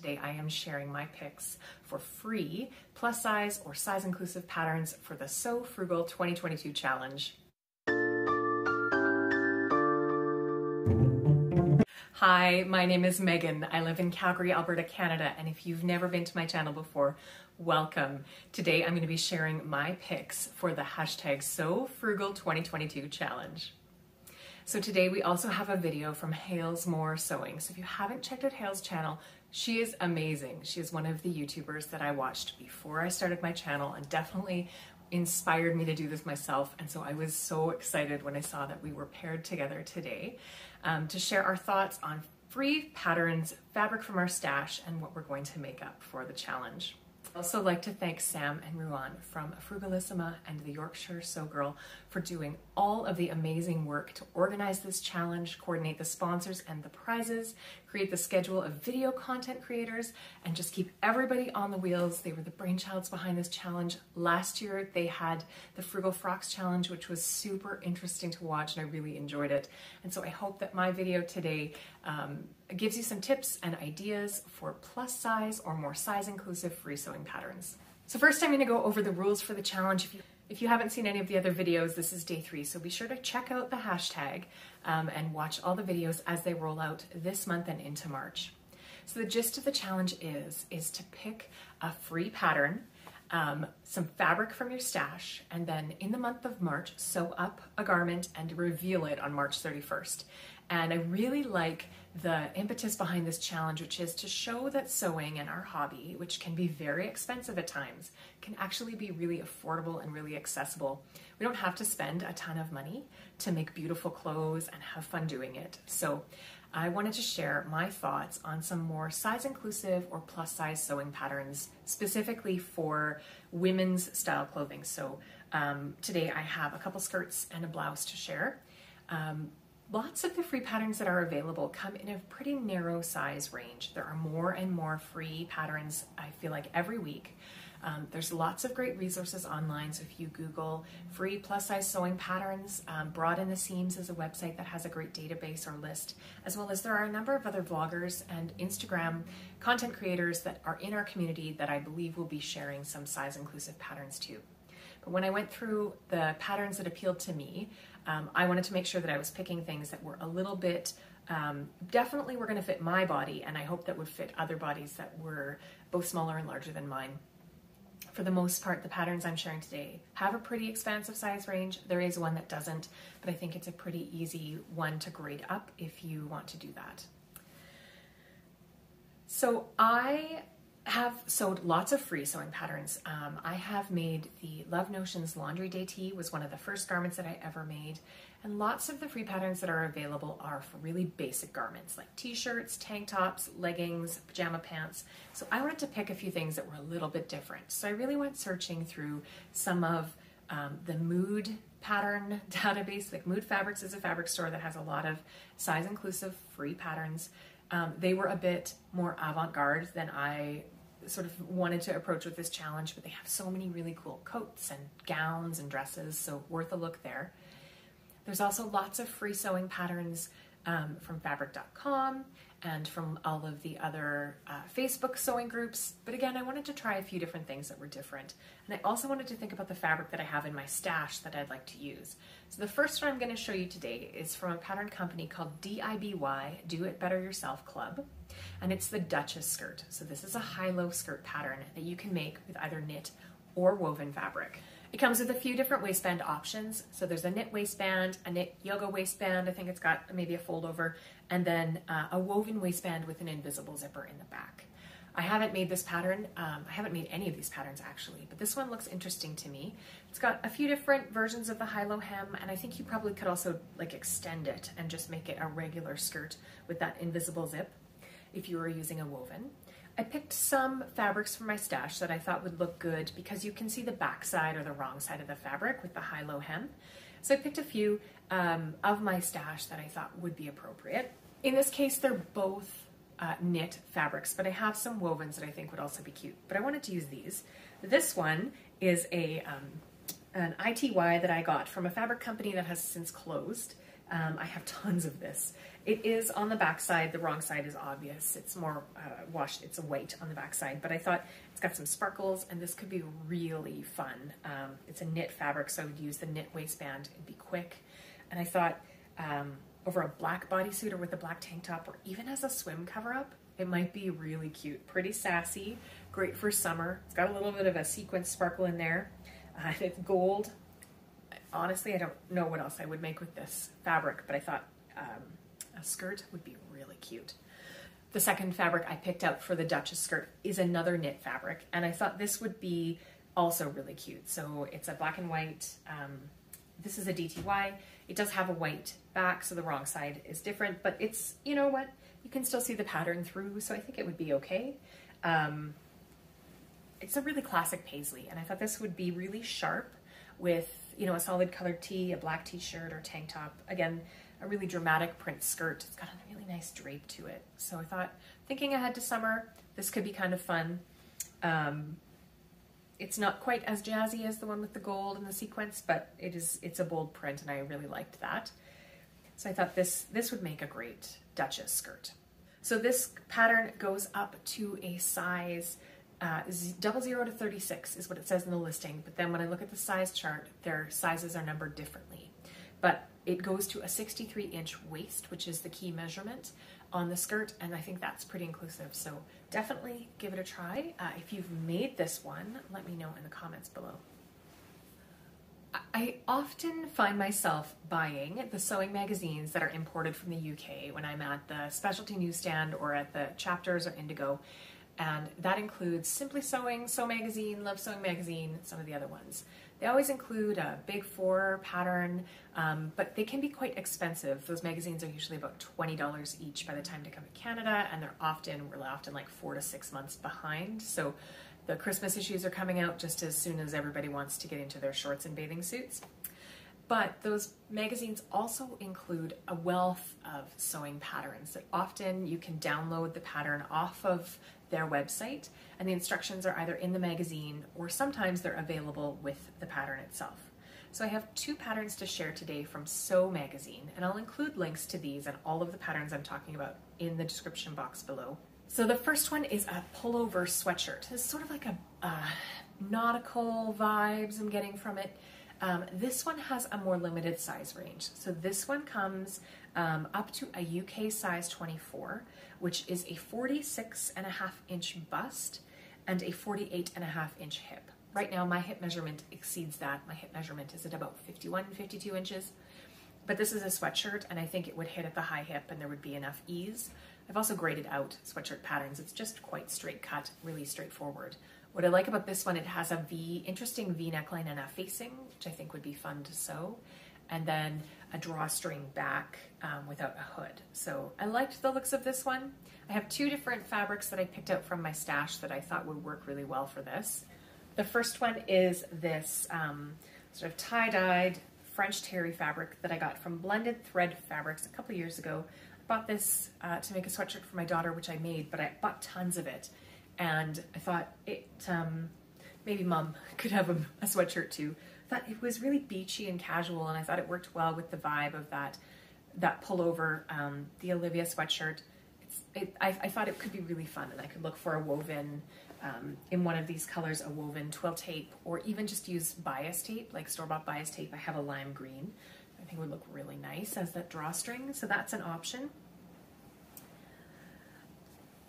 Today I am sharing my picks for free plus size or size inclusive patterns for the Sew Frugal 2022 challenge. Hi, my name is Megan. I live in Calgary, Alberta, Canada, and if you've never been to my channel before, welcome. Today I'm going to be sharing my picks for the hashtag Sew Frugal 2022 challenge. So today we also have a video from Hales Moore Sewing. So if you haven't checked out Hales' channel, she is amazing. She is one of the YouTubers that I watched before I started my channel and definitely inspired me to do this myself. And so I was so excited when I saw that we were paired together today um, to share our thoughts on free patterns, fabric from our stash, and what we're going to make up for the challenge. I'd also like to thank Sam and Ruan from Frugalisama and the Yorkshire Sew Girl for doing all of the amazing work to organize this challenge, coordinate the sponsors and the prizes, create the schedule of video content creators, and just keep everybody on the wheels. They were the brainchilds behind this challenge. Last year, they had the Frugal Frocks Challenge, which was super interesting to watch, and I really enjoyed it. And so I hope that my video today um, gives you some tips and ideas for plus size or more size inclusive free sewing patterns. So first I'm gonna go over the rules for the challenge. If you, if you haven't seen any of the other videos, this is day three, so be sure to check out the hashtag um, and watch all the videos as they roll out this month and into March. So the gist of the challenge is, is to pick a free pattern, um, some fabric from your stash, and then in the month of March, sew up a garment and reveal it on March 31st. And I really like the impetus behind this challenge, which is to show that sewing and our hobby, which can be very expensive at times, can actually be really affordable and really accessible. We don't have to spend a ton of money to make beautiful clothes and have fun doing it. So I wanted to share my thoughts on some more size inclusive or plus size sewing patterns, specifically for women's style clothing. So um, today I have a couple skirts and a blouse to share. Um, Lots of the free patterns that are available come in a pretty narrow size range. There are more and more free patterns, I feel like, every week. Um, there's lots of great resources online. So if you Google free plus size sewing patterns, um, Broaden the Seams is a website that has a great database or list, as well as there are a number of other vloggers and Instagram content creators that are in our community that I believe will be sharing some size inclusive patterns too. But when I went through the patterns that appealed to me, um, I wanted to make sure that I was picking things that were a little bit um, definitely were going to fit my body, and I hope that would fit other bodies that were both smaller and larger than mine. For the most part, the patterns I'm sharing today have a pretty expansive size range. There is one that doesn't, but I think it's a pretty easy one to grade up if you want to do that. So I have sewed lots of free sewing patterns. Um, I have made the Love Notions Laundry Day Tee was one of the first garments that I ever made. And lots of the free patterns that are available are for really basic garments like t-shirts, tank tops, leggings, pajama pants. So I wanted to pick a few things that were a little bit different. So I really went searching through some of um, the mood pattern database. Like Mood Fabrics is a fabric store that has a lot of size inclusive free patterns. Um, they were a bit more avant-garde than I sort of wanted to approach with this challenge, but they have so many really cool coats and gowns and dresses, so worth a look there. There's also lots of free sewing patterns um, from fabric.com and from all of the other uh, Facebook sewing groups. But again, I wanted to try a few different things that were different. And I also wanted to think about the fabric that I have in my stash that I'd like to use. So the first one I'm going to show you today is from a pattern company called DIBY, Do It Better Yourself Club and it's the Duchess skirt. So this is a high-low skirt pattern that you can make with either knit or woven fabric. It comes with a few different waistband options. So there's a knit waistband, a knit yoga waistband, I think it's got maybe a fold over, and then uh, a woven waistband with an invisible zipper in the back. I haven't made this pattern, um, I haven't made any of these patterns actually, but this one looks interesting to me. It's got a few different versions of the high-low hem, and I think you probably could also like extend it and just make it a regular skirt with that invisible zip if you were using a woven. I picked some fabrics from my stash that I thought would look good because you can see the back side or the wrong side of the fabric with the high-low hem. So I picked a few um, of my stash that I thought would be appropriate. In this case, they're both uh, knit fabrics, but I have some wovens that I think would also be cute. But I wanted to use these. This one is a um, an ITY that I got from a fabric company that has since closed. Um, I have tons of this. It is on the back side. The wrong side is obvious. It's more uh, washed. It's a white on the back side. But I thought it's got some sparkles and this could be really fun. Um, it's a knit fabric, so I would use the knit waistband. It'd be quick. And I thought um, over a black bodysuit or with a black tank top or even as a swim cover up, it might be really cute. Pretty sassy, great for summer. It's got a little bit of a sequin sparkle in there. Uh, it's gold. Honestly, I don't know what else I would make with this fabric, but I thought um, a skirt would be really cute. The second fabric I picked up for the Duchess skirt is another knit fabric, and I thought this would be also really cute. So it's a black and white, um, this is a DTY. It does have a white back, so the wrong side is different, but it's, you know what, you can still see the pattern through, so I think it would be okay. Um, it's a really classic paisley, and I thought this would be really sharp with, you know, a solid colored tee, a black t-shirt or tank top. Again, a really dramatic print skirt. It's got a really nice drape to it. So I thought, thinking ahead to summer, this could be kind of fun. Um, it's not quite as jazzy as the one with the gold and the sequence, but it is it's a bold print and I really liked that. So I thought this this would make a great Duchess skirt. So this pattern goes up to a size uh, double zero to 36 is what it says in the listing. But then when I look at the size chart, their sizes are numbered differently. But it goes to a 63 inch waist, which is the key measurement on the skirt. And I think that's pretty inclusive. So definitely give it a try. Uh, if you've made this one, let me know in the comments below. I often find myself buying the sewing magazines that are imported from the UK when I'm at the specialty newsstand or at the chapters or Indigo and that includes Simply Sewing, Sew Magazine, Love Sewing Magazine, some of the other ones. They always include a big four pattern, um, but they can be quite expensive. Those magazines are usually about $20 each by the time they come to Canada, and they're often, we're often like four to six months behind. So the Christmas issues are coming out just as soon as everybody wants to get into their shorts and bathing suits. But those magazines also include a wealth of sewing patterns that often you can download the pattern off of their website, and the instructions are either in the magazine or sometimes they're available with the pattern itself. So I have two patterns to share today from Sew Magazine, and I'll include links to these and all of the patterns I'm talking about in the description box below. So the first one is a pullover sweatshirt. It's sort of like a uh, nautical vibes I'm getting from it. Um, this one has a more limited size range. So this one comes um, up to a UK size 24, which is a 46 and a half inch bust and a 48 and a half inch hip. Right now, my hip measurement exceeds that. My hip measurement is at about 51, 52 inches. But this is a sweatshirt, and I think it would hit at the high hip and there would be enough ease. I've also graded out sweatshirt patterns. It's just quite straight cut, really straightforward. What I like about this one, it has a V, interesting V neckline and a facing, which I think would be fun to sew. And then a drawstring back um, without a hood. So I liked the looks of this one. I have two different fabrics that I picked out from my stash that I thought would work really well for this. The first one is this um, sort of tie-dyed French terry fabric that I got from Blended Thread Fabrics a couple years ago. I bought this uh, to make a sweatshirt for my daughter, which I made, but I bought tons of it. And I thought it, um, maybe mom could have a, a sweatshirt too thought it was really beachy and casual, and I thought it worked well with the vibe of that that pullover, um, the Olivia sweatshirt. It, I, I, thought it could be really fun, and I could look for a woven um, in one of these colors, a woven twill tape, or even just use bias tape, like store-bought bias tape. I have a lime green. I think would look really nice as that drawstring, so that's an option.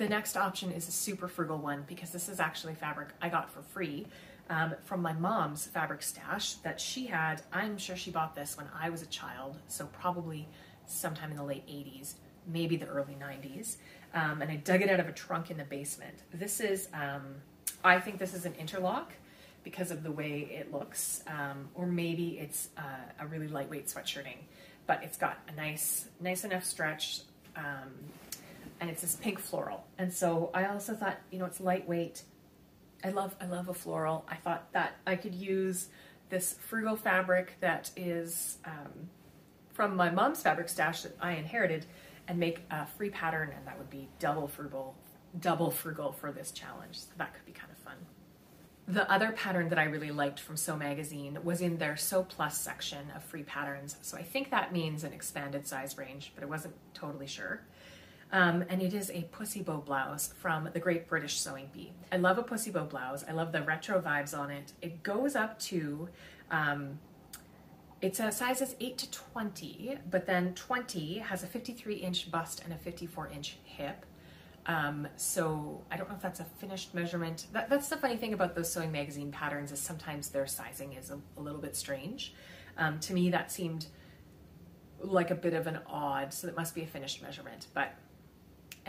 The next option is a super frugal one because this is actually fabric I got for free um, from my mom's fabric stash that she had. I'm sure she bought this when I was a child, so probably sometime in the late 80s, maybe the early 90s. Um, and I dug it out of a trunk in the basement. This is, um, I think this is an interlock because of the way it looks, um, or maybe it's uh, a really lightweight sweatshirting, but it's got a nice, nice enough stretch, um, and it's this pink floral. And so I also thought, you know, it's lightweight, I love I love a floral. I thought that I could use this frugal fabric that is um, from my mom's fabric stash that I inherited and make a free pattern and that would be double frugal double frugal for this challenge. So that could be kind of fun. The other pattern that I really liked from Sew Magazine was in their Sew Plus section of free patterns. So I think that means an expanded size range, but I wasn't totally sure. Um, and it is a pussy bow blouse from the Great British Sewing Bee. I love a pussy bow blouse. I love the retro vibes on it. It goes up to, um, it's a sizes 8 to 20, but then 20 has a 53 inch bust and a 54 inch hip. Um, so I don't know if that's a finished measurement. That, that's the funny thing about those sewing magazine patterns is sometimes their sizing is a, a little bit strange. Um, to me, that seemed like a bit of an odd, so that must be a finished measurement, but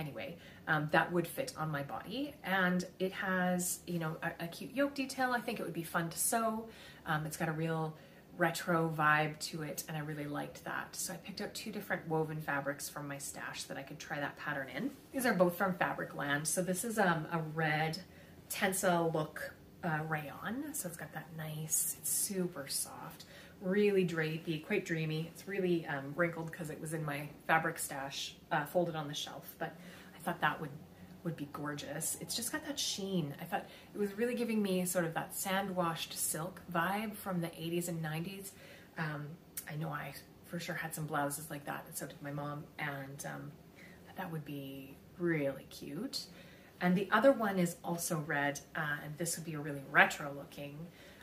anyway, um, that would fit on my body. And it has, you know, a, a, cute yoke detail. I think it would be fun to sew. Um, it's got a real retro vibe to it, and I really liked that. So I picked out two different woven fabrics from my stash that I could try that pattern in. These are both from Fabricland. So this is um, a red Tencel look uh, rayon. So it's got that nice, it's super soft, really drapey, quite dreamy. It's really um, wrinkled because it was in my fabric stash, uh, folded on the shelf, but I thought that would would be gorgeous. It's just got that sheen. I thought it was really giving me sort of that sand washed silk vibe from the 80s and 90s. Um, I know I for sure had some blouses like that, and so did my mom, and um, that would be really cute. And the other one is also red, uh, and this would be a really retro looking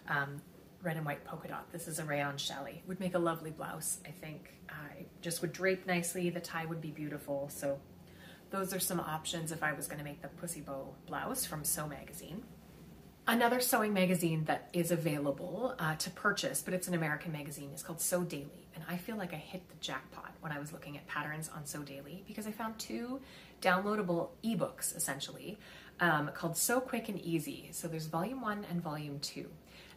um, red and white polka dot. This is a rayon challis. Would make a lovely blouse, I think. I just would drape nicely. The tie would be beautiful. So those are some options if I was going to make the Pussy Bow blouse from Sew Magazine. Another sewing magazine that is available uh, to purchase, but it's an American magazine, is called Sew Daily. And I feel like I hit the jackpot when I was looking at patterns on Sew Daily because I found two downloadable ebooks essentially um, called Sew Quick and Easy. So there's volume one and volume two.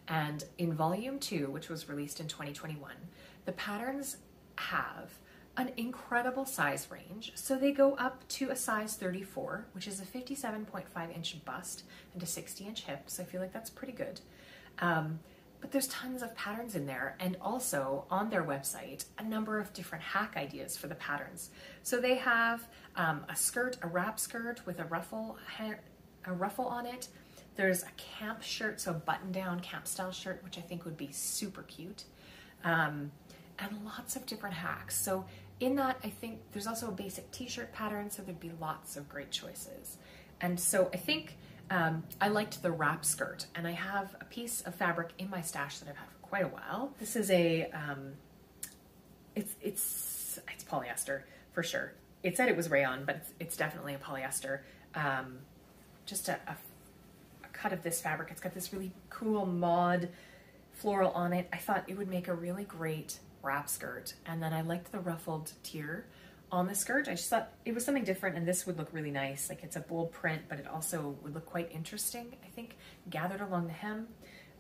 And in volume two, which was released in 2021, the patterns have an incredible size range. So they go up to a size 34, which is a 57.5 inch bust and a 60 inch hip. So I feel like that's pretty good. Um, but there's tons of patterns in there and also on their website a number of different hack ideas for the patterns so they have um, a skirt a wrap skirt with a ruffle a ruffle on it there's a camp shirt so a button down camp style shirt which i think would be super cute um, and lots of different hacks so in that i think there's also a basic t-shirt pattern so there'd be lots of great choices and so i think um, I liked the wrap skirt, and I have a piece of fabric in my stash that I've had for quite a while. This is a, um, it's it's it's polyester for sure. It said it was rayon, but it's, it's definitely a polyester. Um, just a, a cut of this fabric. It's got this really cool mod floral on it. I thought it would make a really great wrap skirt, and then I liked the ruffled tier on the skirt. I just thought it was something different and this would look really nice. Like it's a bold print, but it also would look quite interesting, I think, gathered along the hem.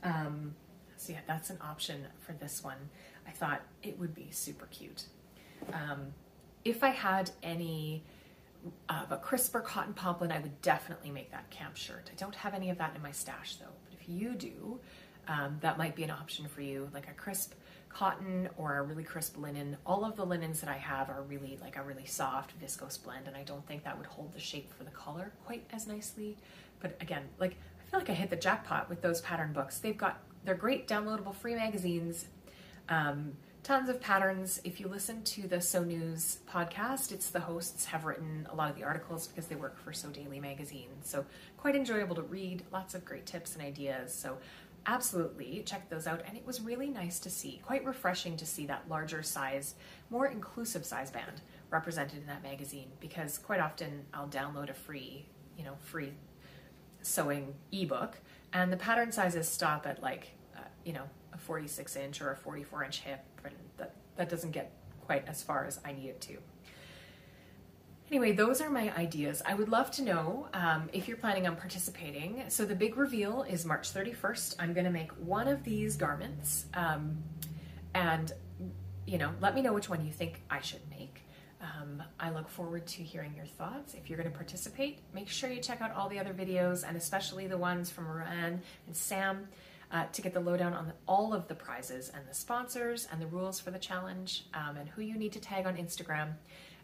Um, so yeah, that's an option for this one. I thought it would be super cute. Um, if I had any of a crisper cotton poplin, I would definitely make that camp shirt. I don't have any of that in my stash though, but if you do, um, that might be an option for you, like a crisp cotton or a really crisp linen. All of the linens that I have are really like a really soft viscose blend and I don't think that would hold the shape for the collar quite as nicely. But again, like I feel like I hit the jackpot with those pattern books. They've got, they're great downloadable free magazines, um, tons of patterns. If you listen to the Sew News podcast, it's the hosts have written a lot of the articles because they work for Sew Daily magazine. So quite enjoyable to read, lots of great tips and ideas. So absolutely check those out. And it was really nice to see, quite refreshing to see that larger size, more inclusive size band represented in that magazine because quite often I'll download a free, you know, free sewing ebook and the pattern sizes stop at like, uh, you know, a 46 inch or a 44 inch hip that, doesn't get quite as far as I need it to. Anyway, those are my ideas. I would love to know um, if you're planning on participating. So the big reveal is March 31st. I'm going to make one of these garments, um, and you know, let me know which one you think I should make. Um, I look forward to hearing your thoughts. If you're going to participate, make sure you check out all the other videos, and especially the ones from Ruan and Sam. Uh, to get the lowdown on the, all of the prizes and the sponsors and the rules for the challenge um, and who you need to tag on Instagram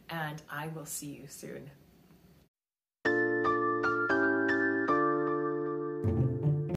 and I will see you soon.